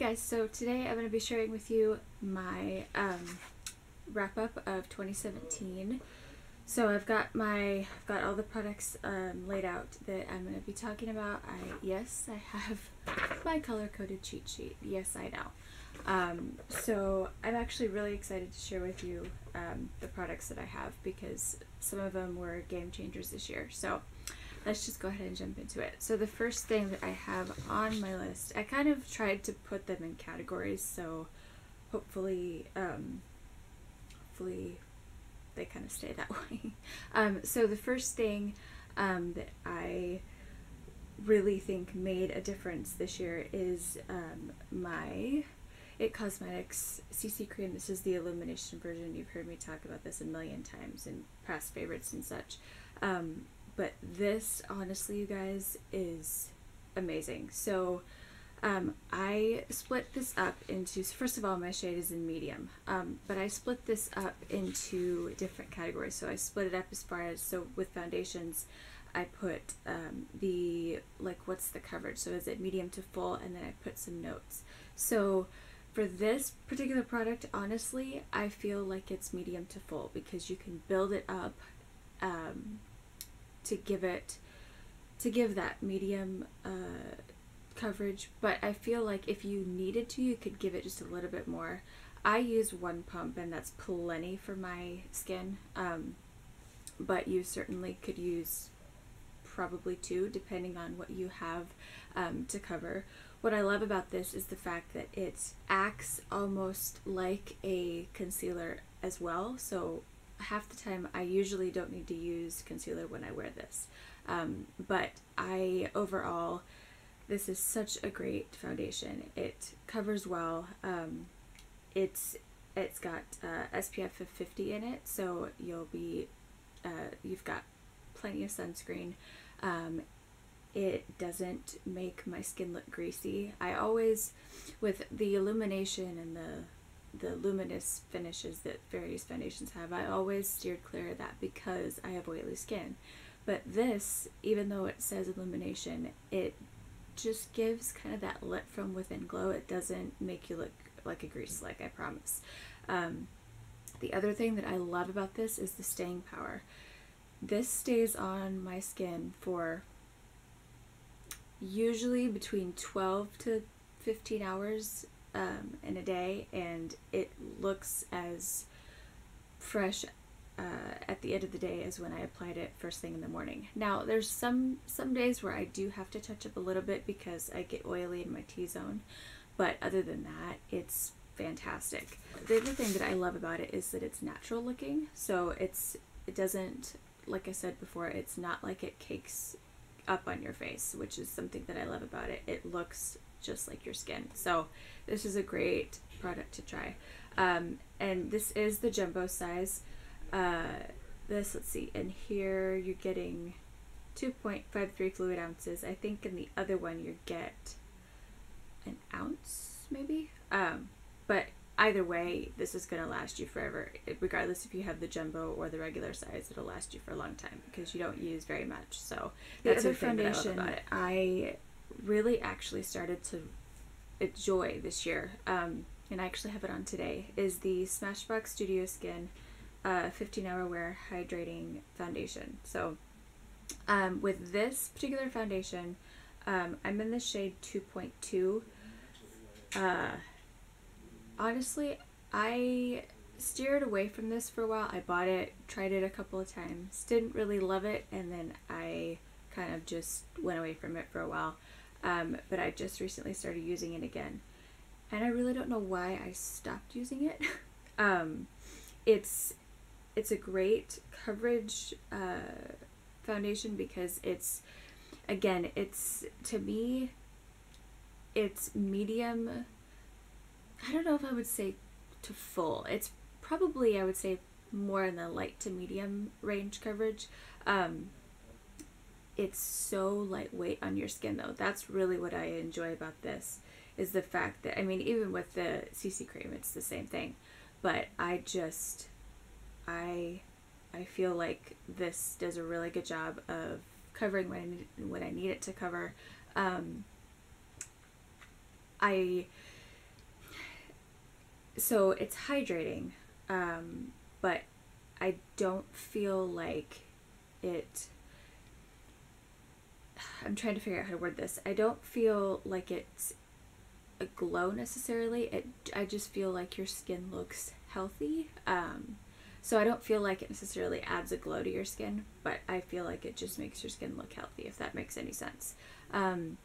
guys, so today I'm going to be sharing with you my um, wrap up of 2017. So I've got my I've got all the products um, laid out that I'm going to be talking about. I yes, I have my color coded cheat sheet. Yes, I know. Um, so I'm actually really excited to share with you um, the products that I have because some of them were game changers this year. So let's just go ahead and jump into it. So the first thing that I have on my list, I kind of tried to put them in categories, so hopefully, um, hopefully they kind of stay that way. Um, so the first thing um, that I really think made a difference this year is um, my It Cosmetics CC cream. This is the illumination version. You've heard me talk about this a million times in past favorites and such. Um, but this, honestly, you guys, is amazing. So, um, I split this up into, first of all, my shade is in medium, um, but I split this up into different categories. So I split it up as far as, so with foundations, I put um, the, like, what's the coverage? So is it medium to full? And then I put some notes. So for this particular product, honestly, I feel like it's medium to full because you can build it up um, to give it to give that medium uh, coverage but I feel like if you needed to you could give it just a little bit more. I use one pump and that's plenty for my skin um, but you certainly could use probably two depending on what you have um, to cover. What I love about this is the fact that it acts almost like a concealer as well so half the time I usually don't need to use concealer when I wear this. Um, but I overall, this is such a great foundation. It covers well. Um, it's it's got uh, SPF of 50 in it, so you'll be uh, you've got plenty of sunscreen. Um, it doesn't make my skin look greasy. I always, with the illumination and the the luminous finishes that various foundations have, I always steered clear of that because I have oily skin. But this, even though it says illumination, it just gives kind of that lit from within glow. It doesn't make you look like a grease like I promise. Um, the other thing that I love about this is the staying power. This stays on my skin for usually between 12 to 15 hours um, in a day, and it looks as fresh uh, at the end of the day as when I applied it first thing in the morning. Now, there's some some days where I do have to touch up a little bit because I get oily in my T-zone, but other than that, it's fantastic. The other thing that I love about it is that it's natural looking, so it's it doesn't like I said before, it's not like it cakes up on your face, which is something that I love about it. It looks just like your skin. So this is a great product to try. Um, and this is the jumbo size. Uh, this, let's see, and here you're getting 2.53 fluid ounces. I think in the other one you get an ounce, maybe. Um, but either way, this is going to last you forever. Regardless if you have the jumbo or the regular size, it'll last you for a long time because you don't use very much. So the other foundation I, I really actually started to enjoy this year, um, and I actually have it on today, is the Smashbox Studio Skin uh, 15 Hour Wear Hydrating Foundation. So, um, with this particular foundation, um, I'm in the shade 2.2. Uh, honestly, I steered away from this for a while. I bought it, tried it a couple of times, didn't really love it, and then I kind of just went away from it for a while um, but I just recently started using it again. And I really don't know why I stopped using it. um, it's it's a great coverage uh, foundation because it's again it's to me it's medium i don't know if i would say to full it's probably i would say more in the light to medium range coverage um, it's so lightweight on your skin though. That's really what I enjoy about this is the fact that I mean even with the CC cream it's the same thing. But I just I I feel like this does a really good job of covering what I need, what I need it to cover. Um, I so it's hydrating, um, but I don't feel like it. I'm trying to figure out how to word this. I don't feel like it's a glow necessarily. It I just feel like your skin looks healthy. Um, so I don't feel like it necessarily adds a glow to your skin, but I feel like it just makes your skin look healthy. If that makes any sense. Um,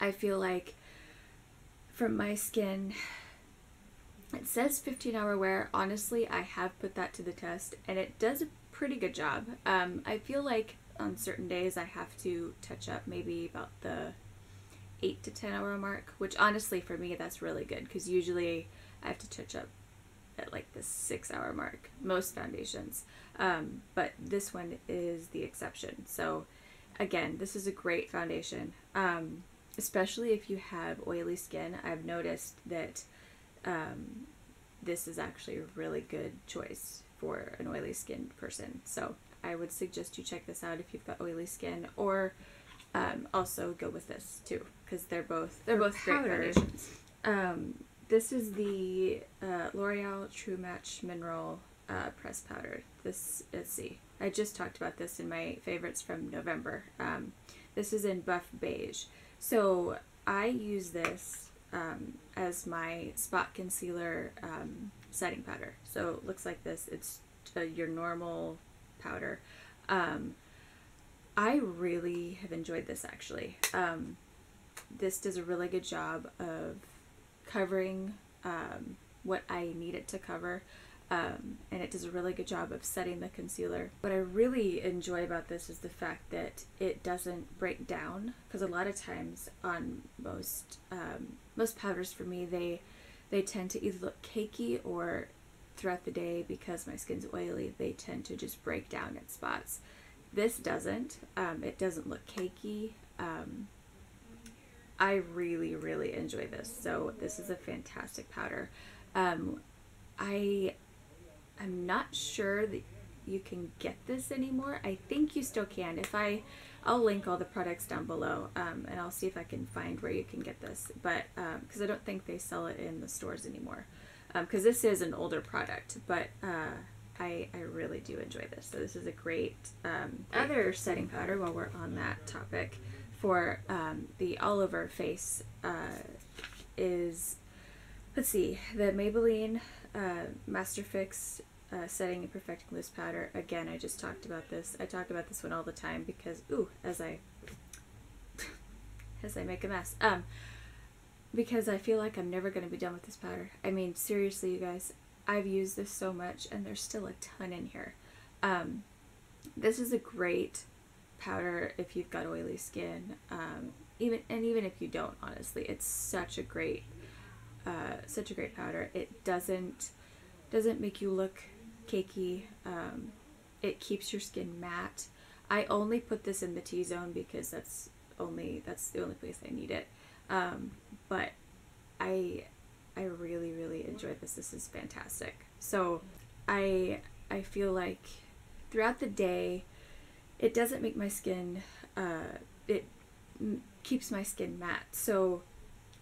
I feel like from my skin, it says 15 hour wear. Honestly, I have put that to the test and it does a pretty good job. Um, I feel like on certain days I have to touch up maybe about the 8 to 10 hour mark, which honestly for me that's really good because usually I have to touch up at like the 6 hour mark, most foundations. Um, but this one is the exception. So again, this is a great foundation. Um, especially if you have oily skin. I've noticed that um, this is actually a really good choice for an oily skinned person. So I would suggest you check this out if you've got oily skin, or um, also go with this too because they're both they're both great foundations. Um, this is the uh, L'Oreal True Match Mineral uh, Press Powder. This let's see, I just talked about this in my favorites from November. Um, this is in buff beige. So I use this um, as my spot concealer um, setting powder. So it looks like this. It's uh, your normal powder. Um, I really have enjoyed this actually. Um, this does a really good job of covering um, what I need it to cover. Um, and it does a really good job of setting the concealer. What I really enjoy about this is the fact that it doesn't break down because a lot of times on most um, most powders for me they they tend to either look cakey or throughout the day because my skin's oily they tend to just break down in spots. This doesn't. Um, it doesn't look cakey. Um, I really really enjoy this. So this is a fantastic powder. Um, I I'm not sure that you can get this anymore. I think you still can. If I, I'll link all the products down below, um, and I'll see if I can find where you can get this. But because um, I don't think they sell it in the stores anymore, because um, this is an older product. But uh, I I really do enjoy this. So this is a great um, other setting powder. While we're on that topic, for um, the all over face uh, is let's see the Maybelline uh, Master Fix uh, setting and perfecting loose powder. Again, I just talked about this. I talk about this one all the time because, ooh, as I as I make a mess. Um, because I feel like I'm never going to be done with this powder. I mean, seriously, you guys, I've used this so much, and there's still a ton in here. Um, this is a great powder if you've got oily skin. Um, even and even if you don't, honestly, it's such a great, uh, such a great powder. It doesn't doesn't make you look cakey. Um, it keeps your skin matte. I only put this in the T-zone because that's only that's the only place I need it. Um, but I I really really enjoy this. This is fantastic. So I I feel like throughout the day, it doesn't make my skin. Uh, it m- keeps my skin matte. So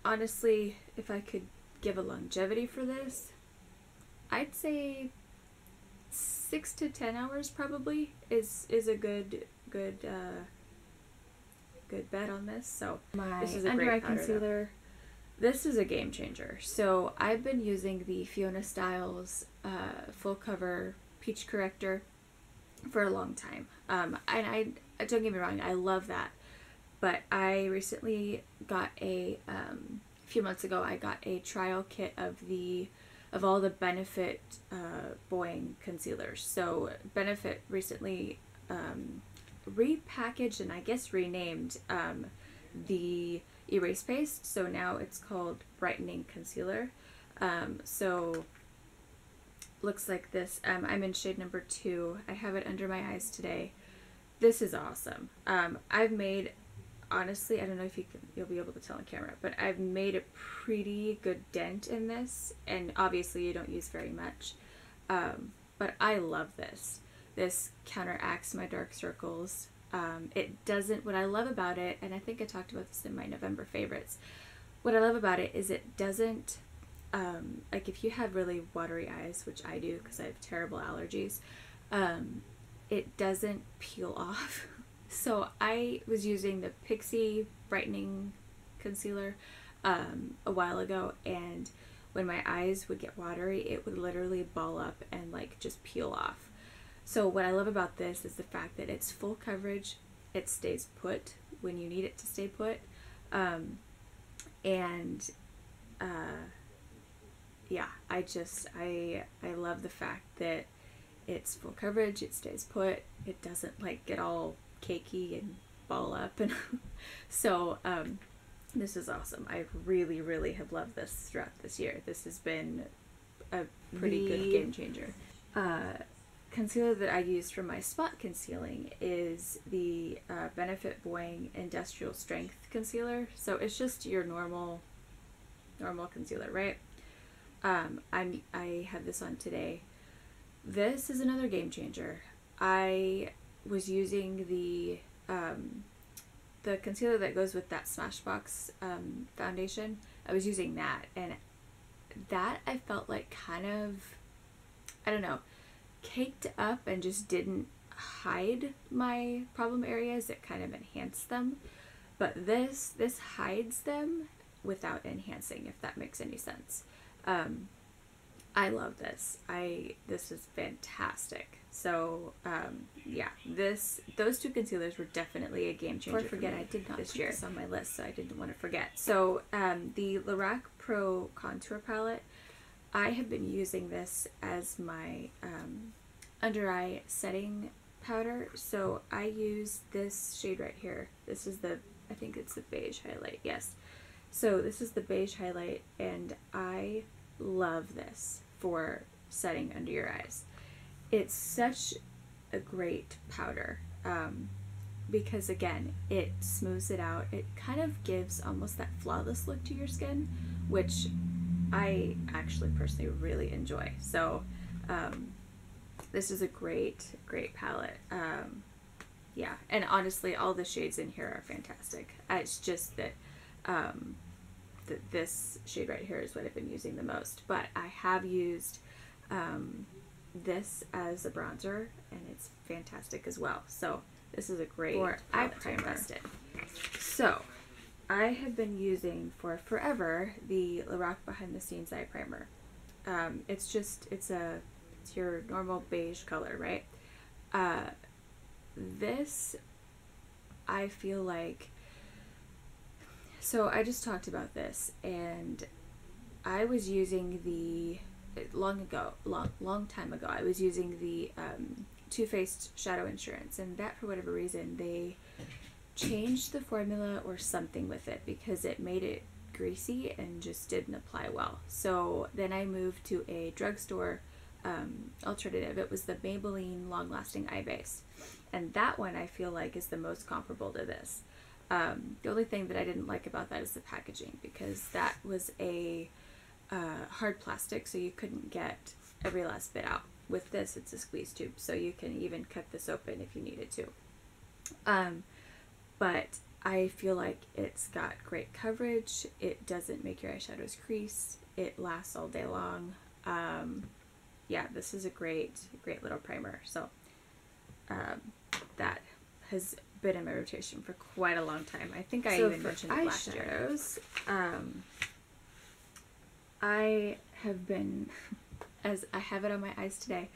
honestly, if I could give a longevity for this, I'd say six to ten hours probably is is a good good uh, good bet on this. So my this is a under eye concealer. This is a game changer. So I've been using the Fiona Stiles uh, full cover peach corrector for a long time. Um, and I don't get me wrong, I love that. But I recently got a um, a few months ago. I got a trial kit of the of all the Benefit uh, Boi-ing concealers. So Benefit recently um, repackaged and I guess renamed um, the erase paste. So now it's called Brightening Concealer. Um, so looks like this. Um, I'm in shade number two. I have it under my eyes today. This is awesome. Um, I've made honestly, I don't know if you can, you'll be able to tell on camera, but I've made a pretty good dent in this, and obviously you don't use very much. Um, but I love this. This counteracts my dark circles. Um, it doesn't. What I love about it, and I think I talked about this in my November favorites. What I love about it is it doesn't um, like if you have really watery eyes, which I do because I have terrible allergies, um, it doesn't peel off. so I was using the Pixi brightening concealer um, a while ago, and when my eyes would get watery, it would literally ball up and like just peel off. So what I love about this is the fact that it's full coverage. It stays put when you need it to stay put. Um, and uh, yeah, I just I I love the fact that it's full coverage. It stays put. It doesn't like get all cakey and ball up and so um, this is awesome. I really really have loved this throughout this year. This has been a pretty the, good game changer. Uh, concealer that I use for my spot concealing is the uh, Benefit Boi-ing Industrial Strength Concealer. So it's just your normal, normal concealer, right? Um, I'm I have this on today. This is another game changer. I was using the um, the concealer that goes with that Smashbox um, foundation. I was using that, and that I felt like kind of, I don't know caked up and just didn't hide my problem areas. It kind of enhanced them. But this this hides them without enhancing, if that makes any sense. Um, I love this. I this is fantastic. So um, yeah, this those two concealers were definitely a game changer. Before I forget, I did not this year. this on my list, so I didn't want to forget. So um, the Lorac Pro Contour Palette I have been using this as my um, under eye setting powder. So I use this shade right here. This is the, I think it's the beige highlight, yes. So this is the beige highlight and I love this for setting under your eyes. It's such a great powder um, because again, it smooths it out. It kind of gives almost that flawless look to your skin, which I actually personally really enjoy. So um, this is a great, great palette. Um, yeah, and honestly, all the shades in here are fantastic. Uh, it's just that um, th- this shade right here is what I've been using the most. But I have used um, this as a bronzer, and it's fantastic as well. So this is a great eye primer. So I have been using for forever the Lorac Behind the Scenes Eye Primer. Um, it's just, it's a, it's your normal beige color, right? Uh, this, I feel like, so I just talked about this and I was using the, long ago, long, long time ago, I was using the um, Too Faced Shadow Insurance and that for whatever reason, they changed the formula or something with it because it made it greasy and just didn't apply well. So then I moved to a drugstore um, alternative. It was the Maybelline Long Lasting Eye Base. And that one I feel like is the most comparable to this. Um, the only thing that I didn't like about that is the packaging because that was a uh, hard plastic so you couldn't get every last bit out. With this, it's a squeeze tube, so you can even cut this open if you needed to. Um, but I feel like it's got great coverage. It doesn't make your eyeshadows crease. It lasts all day long. Um, yeah, this is a great, great little primer. So um, that has been in my rotation for quite a long time. I think I so even mentioned it last year. Um, I have been, as I have it on my eyes today,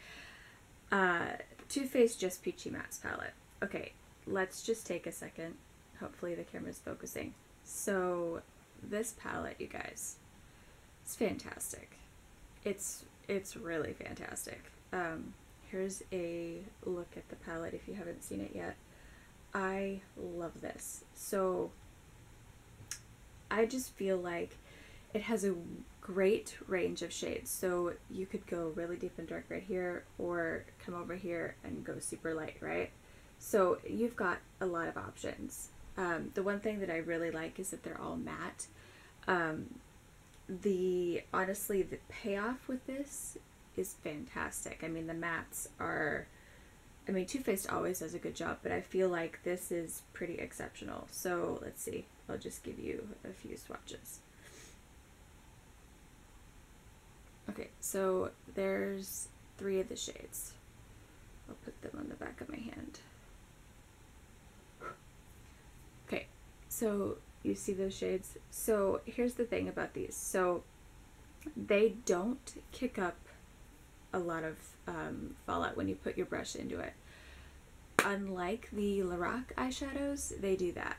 uh, Too Faced Just Peachy Mattes palette. Okay, let's just take a second. Hopefully the camera's focusing. So this palette, you guys, it's fantastic. It's it's really fantastic. Um, here's a look at the palette if you haven't seen it yet. I love this. So I just feel like it has a great range of shades. So you could go really deep and dark right here or come over here and go super light, right? So you've got a lot of options. Um, the one thing that I really like is that they're all matte. Um, the honestly the payoff with this is fantastic. I mean the mattes are I mean Too Faced always does a good job, but I feel like this is pretty exceptional. So let's see. I'll just give you a few swatches. Okay, so there's three of the shades. I'll put them on the back of my hand. So you see those shades? So here's the thing about these. So they don't kick up a lot of um, fallout when you put your brush into it. Unlike the Lorac eyeshadows, they do that.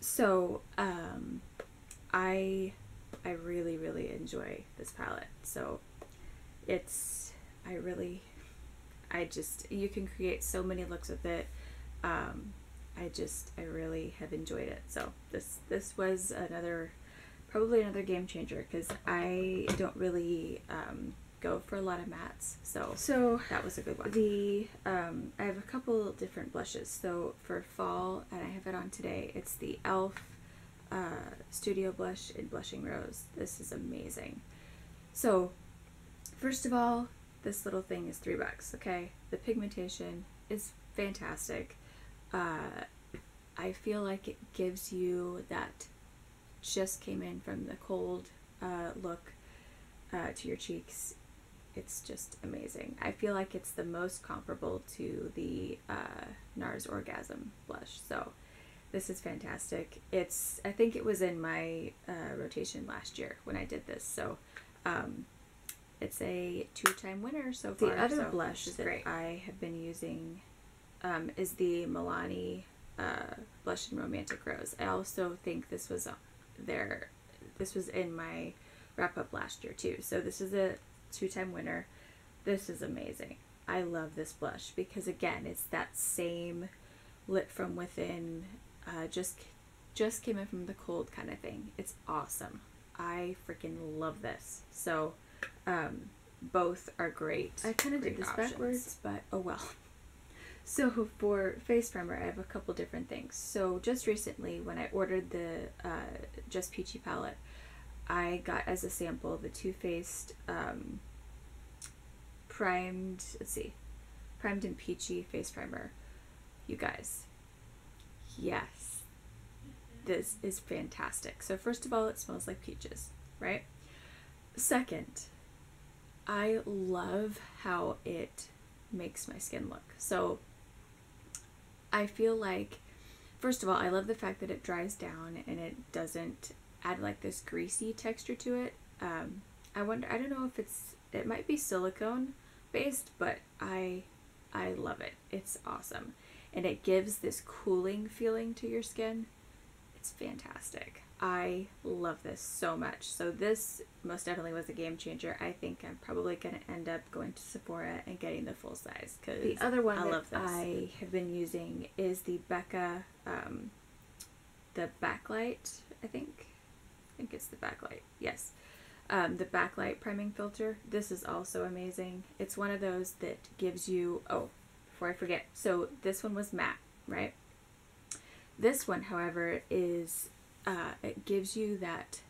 So um, I I really really enjoy this palette. So it's I really I just you can create so many looks with it. Um, I just I really have enjoyed it. So this this was another probably another game changer because I don't really um, go for a lot of mattes. So So that was a good one. The um, I have a couple different blushes. So for fall, and I have it on today. It's the Elf uh, Studio Blush in Blushing Rose. This is amazing. So first of all, this little thing is three bucks. Okay, the pigmentation is fantastic. Uh, I feel like it gives you that just came in from the cold uh, look uh, to your cheeks it's just amazing. I feel like it's the most comparable to the uh, NARS Orgasm blush. So this is fantastic. It's I think it was in my uh, rotation last year when I did this. So um, it's a two-time winner so far. The other so blush that that I have been using um, is the Milani uh, Blush and Romantic Rose. I also think this was uh, there. This was in my wrap up last year too. So this is a two time winner. This is amazing. I love this blush because again, it's that same lit from within, uh, just just came in from the cold kind of thing. It's awesome. I freaking love this. So, um, both are great. I kind of did this options, backwards. but oh well. So for face primer, I have a couple different things. So just recently, when I ordered the uh, Just Peachy palette, I got as a sample the Too Faced um, primed. Let's see, primed and peachy face primer. You guys, yes, this is fantastic. So first of all, it smells like peaches, right? Second, I love how it makes my skin look. So I feel like, first of all, I love the fact that it dries down and it doesn't add like this greasy texture to it. Um, I wonder, I don't know if it's, it might be silicone based, but I, I love it. It's awesome. And it gives this cooling feeling to your skin. It's fantastic. I love this so much. So this most definitely was a game changer. I think I'm probably going to end up going to Sephora and getting the full size because The other one I that love this. I have been using is the Becca, um, the backlight. I think, I think it's the backlight. Yes, um, the backlight priming filter. This is also amazing. It's one of those that gives you. Oh, before I forget. So this one was matte, right? This one, however, is uh, it gives you that.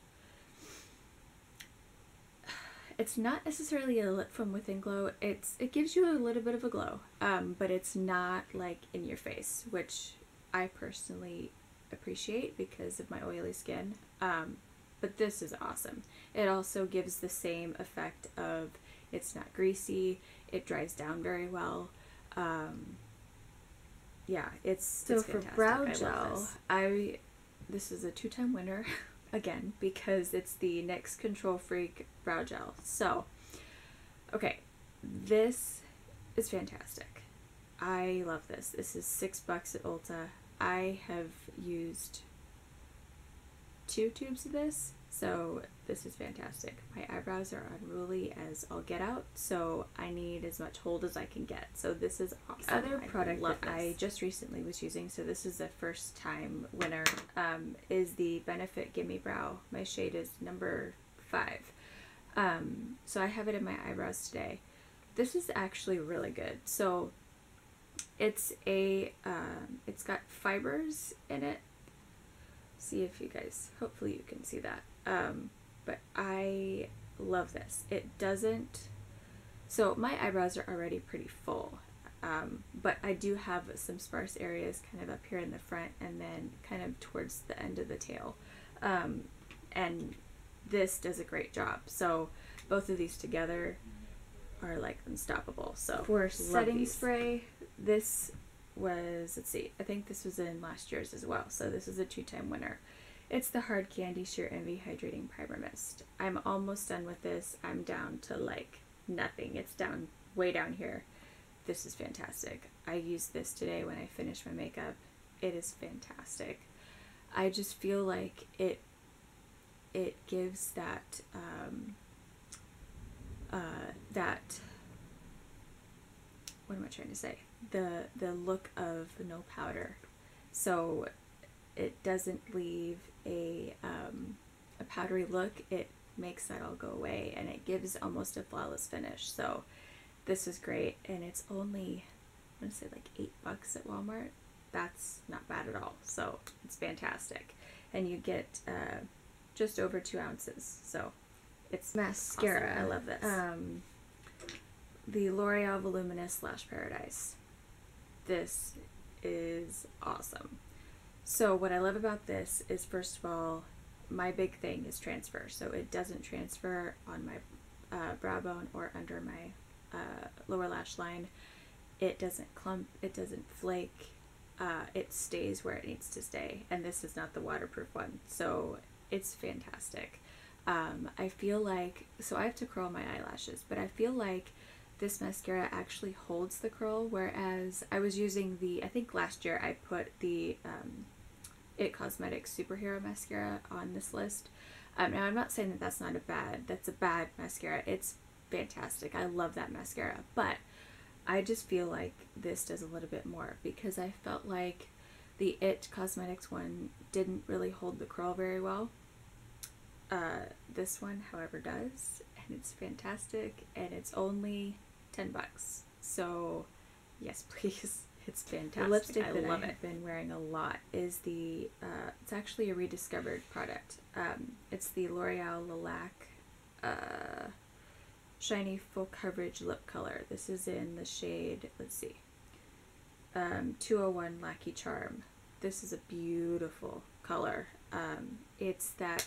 It's not necessarily a lit from within glow. It's it gives you a little bit of a glow, um, but it's not like in your face, which I personally appreciate because of my oily skin. Um, but this is awesome. It also gives the same effect of it's not greasy. It dries down very well. Um, yeah, it's So it's for brow gel-. I this is a two-time winner again because it's the NYX Control Freak brow gel. So, okay, this is fantastic. I love this. This is six bucks at Ulta. I have used two tubes of this, so this is fantastic. My eyebrows are unruly as I'll get out, so I need as much hold as I can get. So this is awesome. other I product love that I just recently was using, so this is a first time winner, um, is the Benefit Gimme Brow. My shade is number five. Um, so I have it in my eyebrows today. This is actually really good. So it's a, um, it's got fibers in it. See if you guys, hopefully you can see that. Um, but I love this. It doesn't, so my eyebrows are already pretty full. Um, but I do have some sparse areas kind of up here in the front and then kind of towards the end of the tail. Um, and this does a great job. So both of these together are like unstoppable. So For setting these. spray, this was let's see, I think this was in last year's as well. So this is a two-time winner. It's the Hard Candy Sheer Envy Hydrating Primer Mist. I'm almost done with this. I'm down to like nothing. It's down way down here. This is fantastic. I used this today when I finished my makeup. It is fantastic. I just feel like it it gives that um, uh, that what am I trying to say? The the look of no powder. So it doesn't leave a um, a powdery look. It makes that all go away and it gives almost a flawless finish. So this is great and it's only I'm gonna say like eight bucks at Walmart. That's not bad at all. So it's fantastic. And you get uh, just over two ounces. So it's mascara. Awesome. I love this. Um, the L'Oreal Voluminous Lash Paradise. This is awesome. So what I love about this is first of all, my big thing is transfer. So it doesn't transfer on my uh, brow bone or under my uh, lower lash line. It doesn't clump. It doesn't flake. Uh, it stays where it needs to stay. And this is not the waterproof one. So it's fantastic. Um, I feel like so I have to curl my eyelashes, but I feel like this mascara actually holds the curl, whereas I was using the I think last year I put the um, It Cosmetics Superhero mascara on this list. Um, now I'm not saying that that's not a bad that's a bad mascara. It's fantastic. I love that mascara, but I just feel like this does a little bit more because I felt like the It Cosmetics one didn't really hold the curl very well. Uh, this one, however, does, and it's fantastic, and it's only ten bucks. So, yes, please, it's fantastic. The lipstick I that love I it. have Been wearing a lot is the. Uh, it's actually a rediscovered product. Um, it's the L'Oreal Lilac, uh, shiny full coverage lip color. This is in the shade. Let's see. Um, 201 Lackey Charm. This is a beautiful color. Um, it's that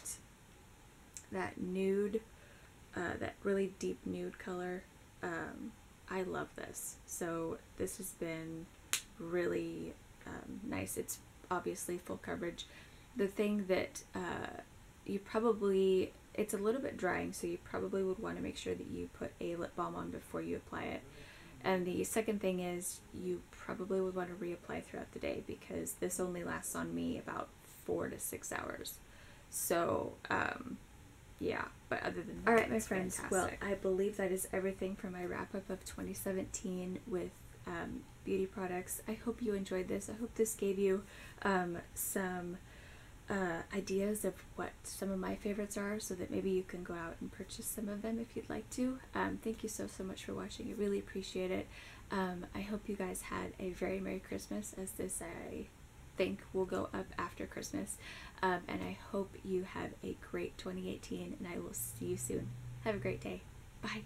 that nude, uh, that really deep nude color. Um, I love this. So this has been really um, nice. It's obviously full coverage. The thing that uh, you probably it's a little bit drying, so you probably would want to make sure that you put a lip balm on before you apply it. And the second thing is you probably would want to reapply throughout the day because this only lasts on me about four to six hours. So, um, yeah, but other than that, All right, my friends. fantastic. I believe that is everything for my wrap up of 2017 with um, beauty products. I hope you enjoyed this. I hope this gave you um, some uh, ideas of what some of my favorites are so that maybe you can go out and purchase some of them if you'd like to. Um, thank you so, so much for watching. I really appreciate it. Um, I hope you guys had a very Merry Christmas as this I think will go up after Christmas. Um, and I hope you have a great 2018 and I will see you soon. Have a great day. Bye.